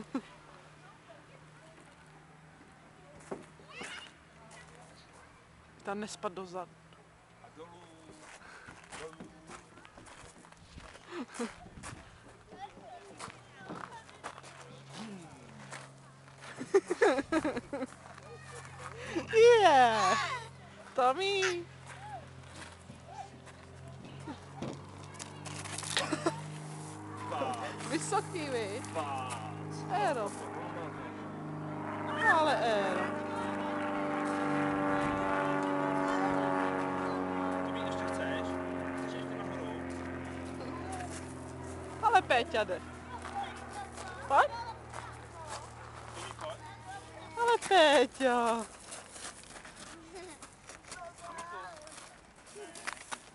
Tam nespad dozad. A dolů. Dolů. Yeah! Tommy! Vysoký, vy? Aero. No, ale nahoru? Ale Péťa jde. Pojď. Ale Péťa.